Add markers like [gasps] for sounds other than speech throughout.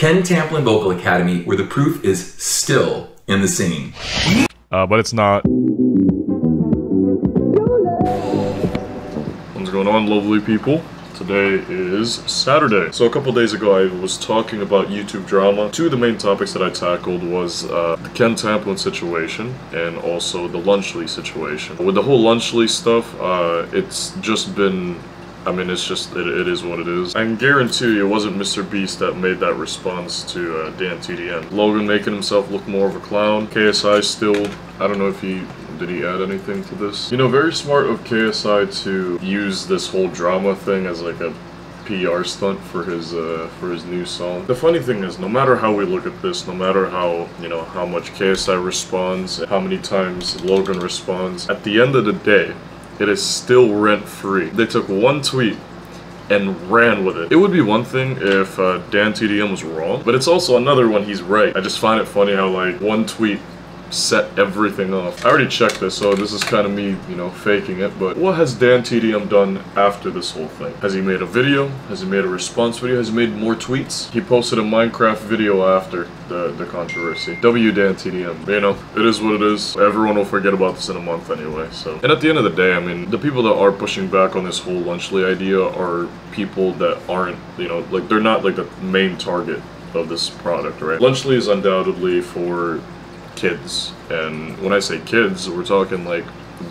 Ken Tamplin Vocal Academy, where the proof is still in the singing. Uh, but it's not. What's going on, lovely people? Today is Saturday. So a couple days ago I was talking about YouTube drama. Two of the main topics that I tackled was uh, the Ken Tamplin situation and also the Lunchly situation. With the whole Lunchly stuff, uh, it's just been I mean, it's just, it, it is what it is. I can guarantee you it wasn't Mr. Beast that made that response to uh, Dan TDM. Logan making himself look more of a clown. KSI still, I don't know if he, did he add anything to this? You know, very smart of KSI to use this whole drama thing as like a PR stunt for his uh, for his new song. The funny thing is, no matter how we look at this, no matter how you know how much KSI responds, how many times Logan responds, at the end of the day, it is still rent free. They took one tweet and ran with it. It would be one thing if uh, Dan TDM was wrong, but it's also another when he's right. I just find it funny how like one tweet set everything off. I already checked this, so this is kind of me, you know, faking it, but what has Dan TDM done after this whole thing? Has he made a video? Has he made a response video? Has he made more tweets? He posted a Minecraft video after the, the controversy. W Dan TDM. You know, it is what it is. Everyone will forget about this in a month anyway, so. And at the end of the day, I mean, the people that are pushing back on this whole Lunchly idea are people that aren't, you know, like, they're not like the main target of this product, right? Lunchly is undoubtedly for kids. And when I say kids, we're talking like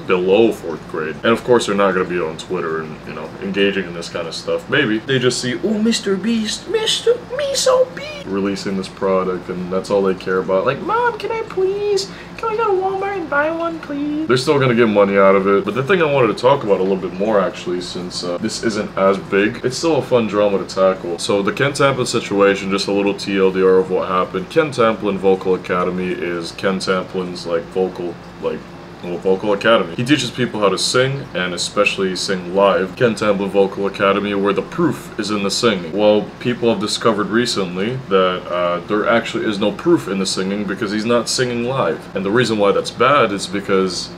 below fourth grade. And of course, they're not going to be on Twitter and, you know, engaging in this kind of stuff. Maybe they just see, oh, Mr. Beast, Mr. Miso Beast, releasing this product, and that's all they care about. Like, Mom, can I please? Can I go to Walmart and buy one, please? They're still to get money out of it. But the thing I wanted to talk about a little bit more, actually, since uh, this isn't as big, it's still a fun drama to tackle. So the Ken Tamplin situation, just a little TLDR of what happened. Ken Tamplin Vocal Academy is Ken Tamplin's, like, vocal, like, Vocal Academy. He teaches people how to sing, and especially sing live. Ken Tamplin Vocal Academy, where the proof is in the singing. Well, people have discovered recently that uh, there actually is no proof in the singing because he's not singing live. And the reason why that's bad is because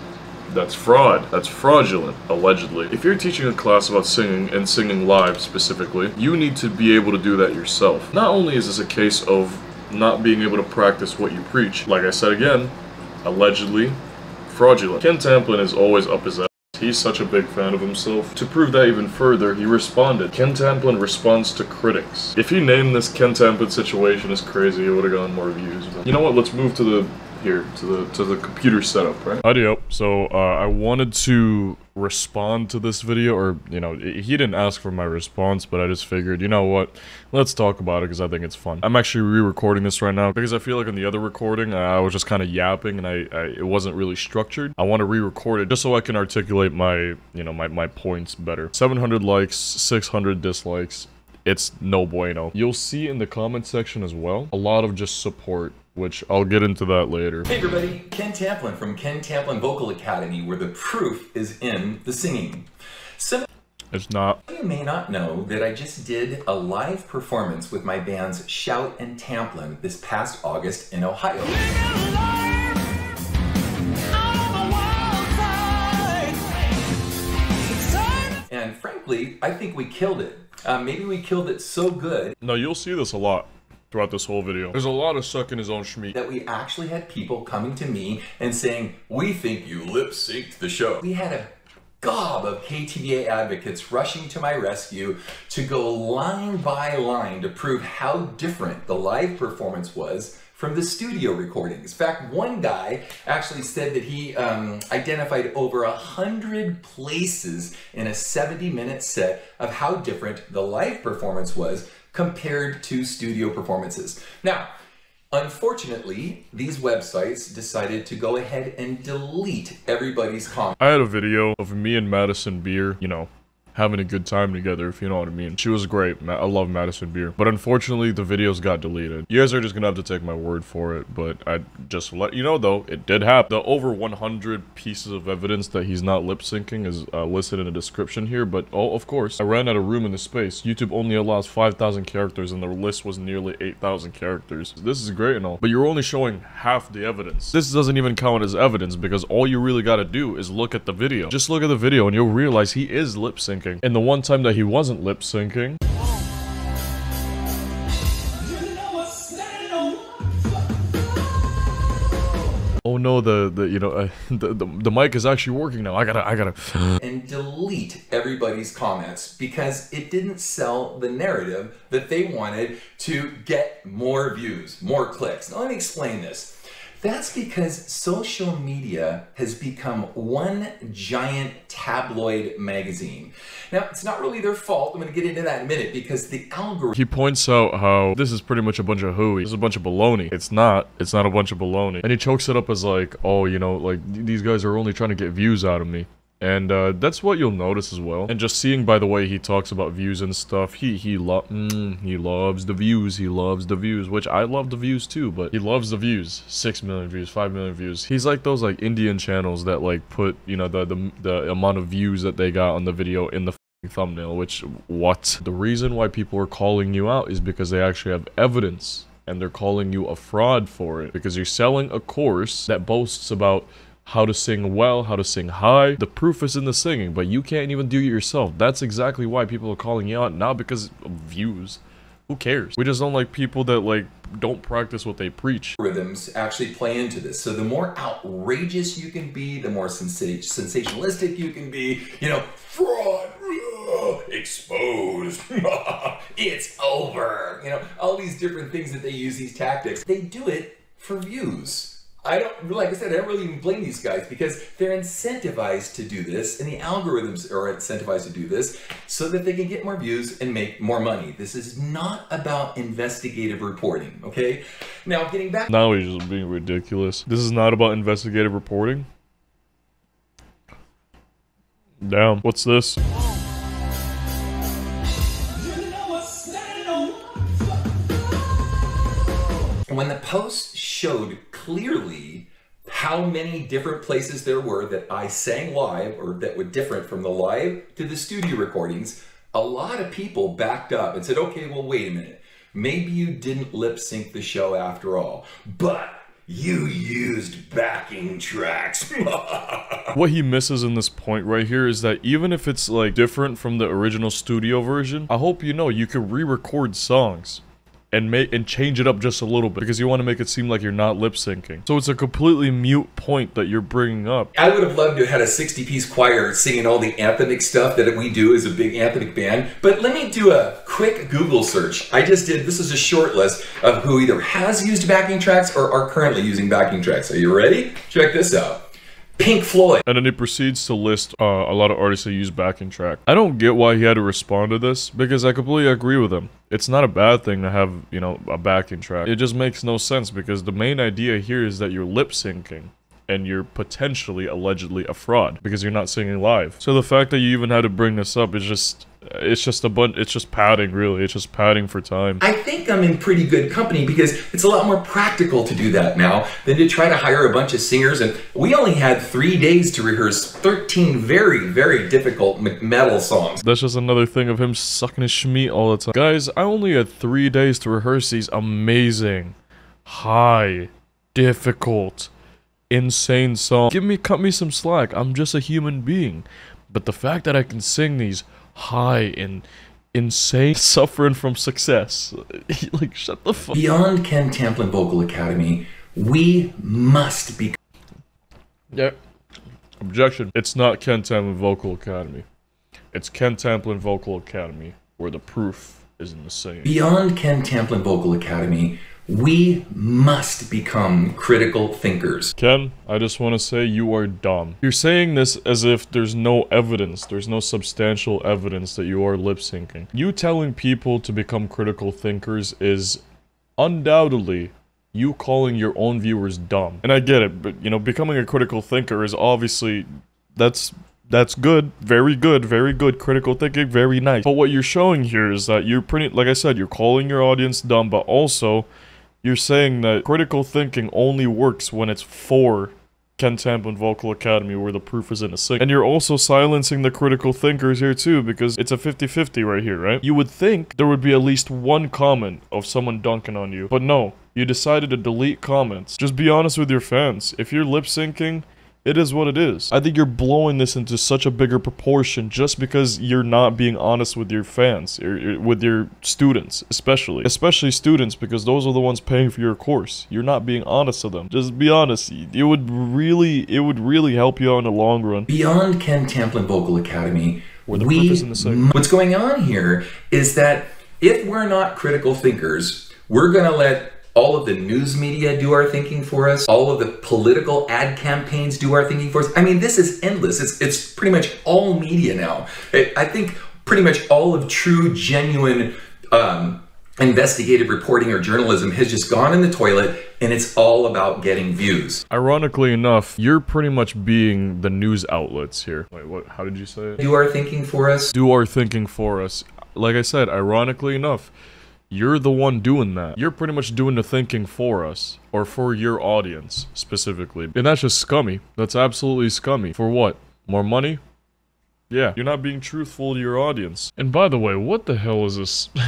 that's fraud. That's fraudulent, allegedly. If you're teaching a class about singing and singing live specifically, you need to be able to do that yourself. Not only is this a case of not being able to practice what you preach, like I said again, allegedly, fraudulent. Ken Tamplin is always up his ass. He's such a big fan of himself. To prove that even further, he responded. Ken Tamplin responds to critics. If he named this Ken Tamplin situation as crazy, it would have gotten more views. But you know what? Let's move to the here to the to the computer setup, right? Howdy So uh, I wanted to respond to this video, or you know, he didn't ask for my response, but I just figured, you know what, let's talk about it because I think it's fun. I'm actually re-recording this right now because I feel like in the other recording I was just kind of yapping and I, I, it wasn't really structured. I want to re-record it just so I can articulate my you know my my points better. 700 likes, 600 dislikes. It's no bueno. You'll see in the comment section as well a lot of just support which I'll get into that later. Hey everybody, Ken Tamplin from Ken Tamplin Vocal Academy, where the proof is in the singing. Some it's not. You may not know that I just did a live performance with my bands Shout and Tamplin this past August in Ohio. And frankly, I think we killed it. Uh, maybe we killed it so good. No, you'll see this a lot throughout this whole video. There's a lot of sucking his own schmeat. That we actually had people coming to me and saying, we think you lip synced the show. We had a gob of KTVA advocates rushing to my rescue to go line by line to prove how different the live performance was from the studio recordings. In fact, one guy actually said that he um, identified over a hundred places in a 70 minute set of how different the live performance was compared to studio performances. Now, Unfortunately, these websites decided to go ahead and delete everybody's comments. I had a video of me and Madison Beer, you know, having a good time together, if you know what I mean. She was great. I love Madison Beer. But unfortunately, the videos got deleted. You guys are just gonna have to take my word for it, but I just let you know, though, it did happen. The over 100 pieces of evidence that he's not lip syncing is uh, listed in the description here, but oh, of course, I ran out of room in the space. YouTube only allows 5,000 characters, and the list was nearly 8,000 characters. This is great and all, but you're only showing half the evidence. This doesn't even count as evidence, because all you really gotta do is look at the video. Just look at the video, and you'll realize he is lip syncing syncing. And the one time that he wasn't lip syncing... Oh no, the the you know uh, [laughs] the, the the mic is actually working now. I gotta I gotta. [gasps] and delete everybody's comments because it didn't sell the narrative that they wanted to get more views, more clicks. Now, let me explain this. That's because social media has become one giant tabloid magazine. Now, it's not really their fault. I'm going to get into that in a minute because the algorithm. He points out how this is pretty much a bunch of hooey. This is a bunch of baloney. It's not. It's not a bunch of baloney. And he chokes it up as like, oh, you know, like these guys are only trying to get views out of me. And uh, that's what you'll notice as well. And just seeing by the way he talks about views and stuff, he he lo mm, he loves the views. He loves the views, which I love the views too. But he loves the views. Six million views, five million views. He's like those like Indian channels that like put you know the the the amount of views that they got on the video in the thumbnail. Which what the reason why people are calling you out is because they actually have evidence and they're calling you a fraud for it because you're selling a course that boasts about how to sing well, how to sing high. The proof is in the singing, but you can't even do it yourself. That's exactly why people are calling you out, not because of views. Who cares? We just don't like people that like don't practice what they preach. Rhythms actually play into this. So the more outrageous you can be, the more sensa- sensationalistic you can be. You know, fraud, exposed, [laughs] it's over. You know, all these different things that they use these tactics. They do it for views. I don't, like I said, I don't really even blame these guys because they're incentivized to do this and the algorithms are incentivized to do this so that they can get more views and make more money. This is not about investigative reporting, okay? Now, getting back. Now he's just being ridiculous. This is not about investigative reporting? Damn. What's this? When the post showed clearly how many different places there were that I sang live or that were different from the live to the studio recordings, a lot of people backed up and said, okay, well, wait a minute. Maybe you didn't lip sync the show after all, but you used backing tracks. [laughs] what he misses in this point right here is that even if it's like different from the original studio version, I hope you know you can re-record songs and make and change it up just a little bit because you want to make it seem like you're not lip syncing. So it's a completely mute point that you're bringing up. I would have loved to have had a 60 piece choir singing all the anthemic stuff that we do as a big anthemic band. But let me do a quick Google search. I just did, this is a short list of who either has used backing tracks or are currently using backing tracks. Are you ready? Check this out. Pink Floyd. And then he proceeds to list uh, a lot of artists that use backing track. I don't get why he had to respond to this because I completely agree with him. It's not a bad thing to have, you know, a backing track. It just makes no sense because the main idea here is that you're lip syncing and you're potentially allegedly a fraud because you're not singing live. So the fact that you even had to bring this up is just it's just a bunch it's just padding really. It's just padding for time. I think i'm in pretty good company because it's a lot more practical to do that now than to try to hire a bunch of singers. And we only had three days to rehearse 13 very very difficult metal songs. That's just another thing of him sucking his schmeat all the time. Guys i only had three days to rehearse these amazing high difficult insane songs. Give me cut me some slack. I'm just a human being. But the fact that i can sing these high and insane [laughs] suffering from success. [laughs] like, shut the fuck Beyond Ken Tamplin Vocal Academy, we must be. Yep. Objection. It's not Ken Tamplin Vocal Academy. It's Ken Tamplin Vocal Academy, where the proof is in the same. Beyond Ken Tamplin Vocal Academy, we must become critical thinkers. Ken, I just want to say you are dumb. You're saying this as if there's no evidence, there's no substantial evidence that you are lip syncing. You telling people to become critical thinkers is undoubtedly you calling your own viewers dumb. And I get it, but you know, becoming a critical thinker is obviously that's that's good, very good, very good critical thinking, very nice. But what you're showing here is that you're pretty like I said, you're calling your audience dumb, but also you're saying that critical thinking only works when it's for Ken Tamplin Vocal Academy where the proof is in a sing. And you're also silencing the critical thinkers here too because it's a 50-50 right here, right? You would think there would be at least one comment of someone dunking on you. But no, you decided to delete comments. Just be honest with your fans. If you're lip syncing It is what it is. I think you're blowing this into such a bigger proportion just because you're not being honest with your fans, or, or with your students, especially. Especially students, because those are the ones paying for your course. You're not being honest to them. Just be honest. It would really, it would really help you out in the long run. Beyond Ken Tamplin Vocal Academy, the we, in the segment. what's going on here is that if we're not critical thinkers, we're going to let all of the news media do our thinking for us. All of the political ad campaigns do our thinking for us. I mean, this is endless. It's it's pretty much all media now. I I think pretty much all of true, genuine. Um, investigative reporting or journalism has just gone in the toilet and it's all about getting views. Ironically enough, you're pretty much being the news outlets here. Wait, what? How did you say it? Do our thinking for us. do our thinking for us. Like I said, ironically enough, you're the one doing that. You're pretty much doing the thinking for us, or for your audience specifically. And that's just scummy. That's absolutely scummy. For what? More money? Yeah, you're not being truthful to your audience. And by the way, what the hell is this? [laughs]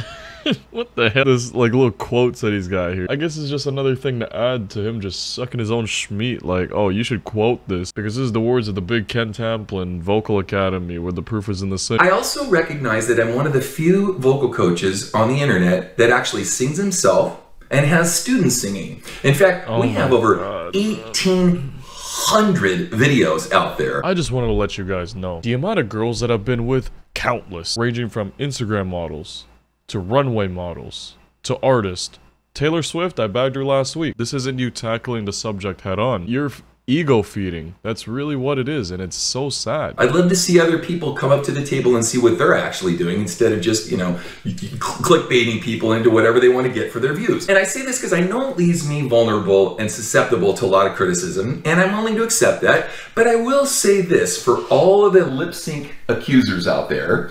[laughs] what the hell? This like little quotes that he's got here. I guess it's just another thing to add to him just sucking his own schmeat. Like, oh, you should quote this because this is the words of the big Ken Tamplin Vocal Academy, where the proof is in the sing. I also recognize that I'm one of the few vocal coaches on the internet that actually sings himself and has students singing. In fact, oh we have over God. 1,800 videos out there. I just wanted to let you guys know the amount of girls that I've been with, countless, ranging from Instagram models to runway models to artists. Taylor Swift, I bagged her last week. This isn't you tackling the subject head on. You're ego feeding. That's really what it is, and it's so sad. I'd love to see other people come up to the table and see what they're actually doing instead of just, you know, clickbaiting people into whatever they want to get for their views. And I say this because I know it leaves me vulnerable and susceptible to a lot of criticism, and I'm willing to accept that. But I will say this for all of the lip sync accusers out there.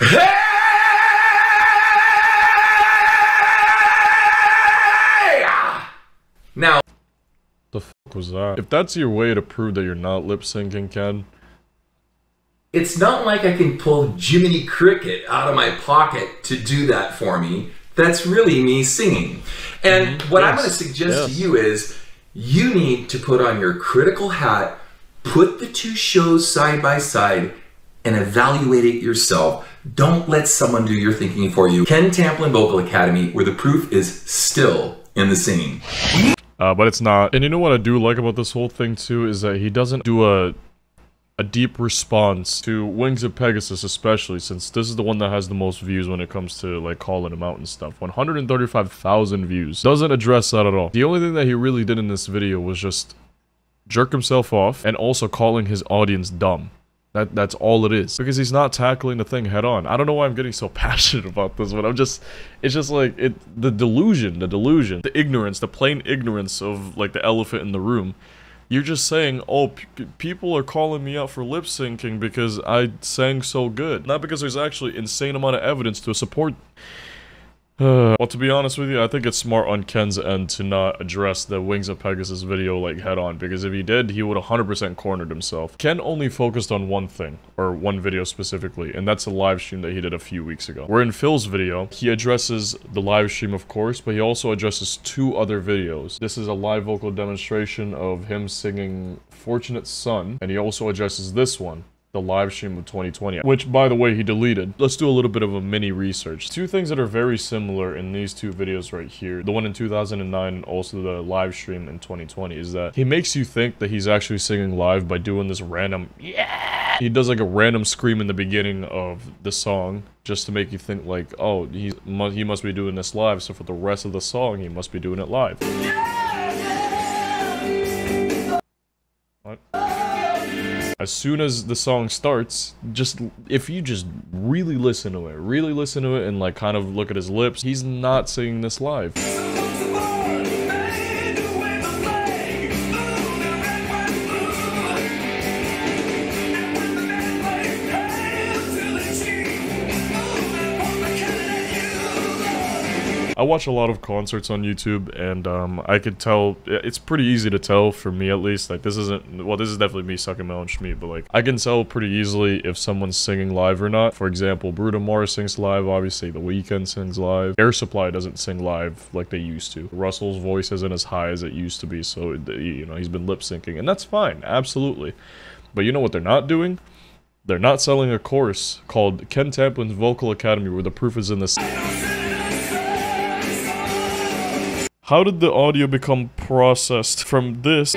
[laughs] Now, was that? If that's your way to prove that you're not lip syncing, Ken, it's not like I can pull Jiminy Cricket out of my pocket to do that for me. That's really me singing. And mm-hmm. what I'm going to suggest Yes. to you is you need to put on your critical hat, put the two shows side by side, and evaluate it yourself. Don't let someone do your thinking for you. Ken Tamplin Vocal Academy, where the proof is still in the singing. Uh, but it's not. And you know what I do like about this whole thing too is that he doesn't do a a deep response to Wings of Pegasus, especially since this is the one that has the most views when it comes to like calling him out and stuff. 135,000 views. Doesn't address that at all. The only thing that he really did in this video was just jerk himself off and also calling his audience dumb. That that's all it is. Because he's not tackling the thing head on. I don't know why I'm getting so [laughs] passionate about this, but I'm just it's just like it the delusion, the delusion, the ignorance, the plain ignorance of like the elephant in the room. You're just saying, "Oh, people are calling me out for lip syncing because I sang so good." Not because there's actually insane amount of evidence to support [sighs] well, to be honest with you, I think it's smart on Ken's end to not address the Wings of Pegasus video like head on, because if he did, he would 100% cornered himself. Ken only focused on one thing, or one video specifically, and that's a live stream that he did a few weeks ago. Where in Phil's video, he addresses the live stream, of course, but he also addresses two other videos. This is a live vocal demonstration of him singing Fortunate Son, and he also addresses this one, the live stream of 2020, which by the way he deleted. Let's do a little bit of a mini research. Two things that are very similar in these two videos right here, the one in 2009 and also the live stream in 2020, is that he makes you think that he's actually singing live by doing this random yeah. He does like a random scream in the beginning of the song just to make you think like, oh, he mu- he must be doing this live, so for the rest of the song he must be doing it live. What? As soon as the song starts, just if you just really listen to it, really listen to it and like kind of look at his lips, he's not singing this live. Watch a lot of concerts on YouTube, and um, I could tell it's pretty easy to tell for me at least. Like this isn't well, this is definitely me sucking my own schmeat, but like I can tell pretty easily if someone's singing live or not. For example, Bruno Mars sings live. Obviously, The Weeknd sings live. Air Supply doesn't sing live like they used to. Russell's voice isn't as high as it used to be, so you know he's been lip syncing, and that's fine, absolutely. But you know what they're not doing? They're not selling a course called Ken Tamplin's Vocal Academy where the proof is in the... How did the audio become processed from this?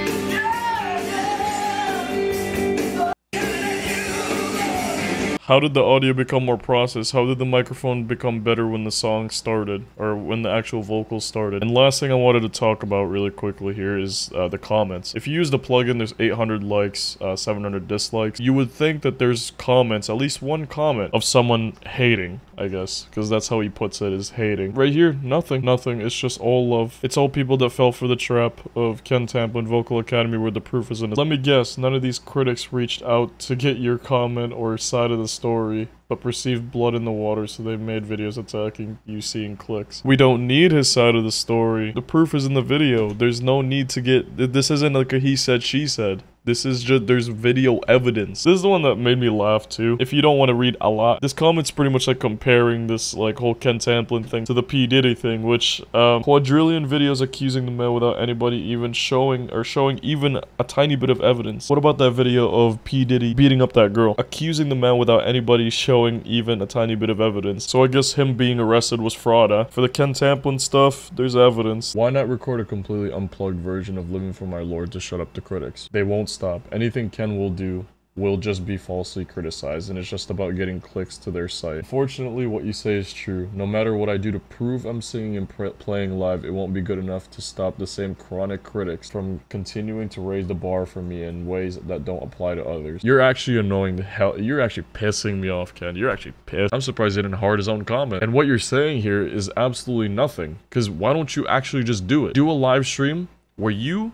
How did the audio become more processed? How did the microphone become better when the song started? Or when the actual vocals started? And last thing I wanted to talk about really quickly here is uh, the comments. If you use the plugin, there's 800 likes, uh, 700 dislikes. You would think that there's comments, at least one comment, of someone hating, I guess. Because that's how he puts it, is hating. Right here, nothing. Nothing. It's just all love. It's all people that fell for the trap of Ken Tamplin Vocal Academy where the proof is in it. Let me guess, none of these critics reached out to get your comment or side of the story, but perceived blood in the water, so they made videos attacking you seeing clicks. We don't need his side of the story. The proof is in the video. There's no need to get- this isn't like a he said, she said. This is just, there's video evidence. This is the one that made me laugh too. If you don't want to read a lot, this comment's pretty much like comparing this like whole Ken Tamplin thing to the P. Diddy thing, which um, quadrillion videos accusing the man without anybody even showing or showing even a tiny bit of evidence. What about that video of P. Diddy beating up that girl? Accusing the man without anybody showing even a tiny bit of evidence. So I guess him being arrested was fraud. For the Ken Tamplin stuff, there's evidence. Why not record a completely unplugged version of Living for My Lord to shut up the critics? They won't stop. Anything Ken will do will just be falsely criticized and it's just about getting clicks to their site. Fortunately, what you say is true. No matter what I do to prove I'm singing and playing live, it won't be good enough to stop the same chronic critics from continuing to raise the bar for me in ways that don't apply to others. You're actually annoying the hell- you're actually pissing me off, Ken. You're actually pissed. I'm surprised he didn't hard his own comment. And what you're saying here is absolutely nothing. Because why don't you actually just do it? Do a live stream where you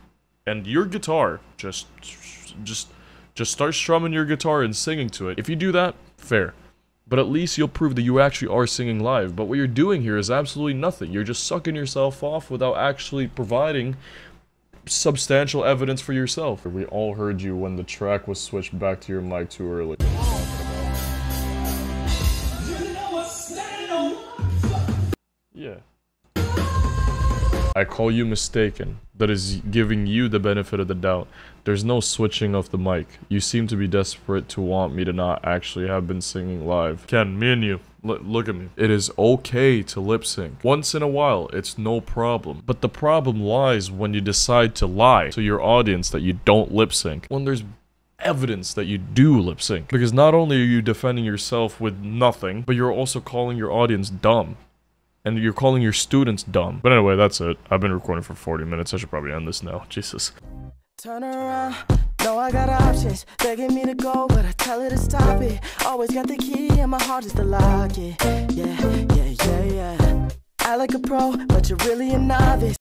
and your guitar just just just start strumming your guitar and singing to it. If you do that, fair. But at least you'll prove that you actually are singing live. But what you're doing here is absolutely nothing. You're just sucking yourself off without actually providing substantial evidence for yourself. We all heard you when the track was switched back to your mic too early. Yeah. I call you mistaken. That is giving you the benefit of the doubt. There's no switching of the mic. You seem to be desperate to want me to not actually have been singing live. Ken, me and you, look at me. It is okay to lip sync. Once in a while, it's no problem. But the problem lies when you decide to lie to your audience that you don't lip sync. When there's evidence that you do lip sync. Because not only are you defending yourself with nothing, but you're also calling your audience dumb and you're calling your students dumb. But anyway, that's it. I've been recording for 40 minutes. I should probably end this now. [laughs] Jesus. Turn around. No, I got options. Begging me to go, but I tell her to stop it. Always got the key, and my heart is to lock it. Yeah, yeah, yeah, yeah. I like a pro, but you're really a novice.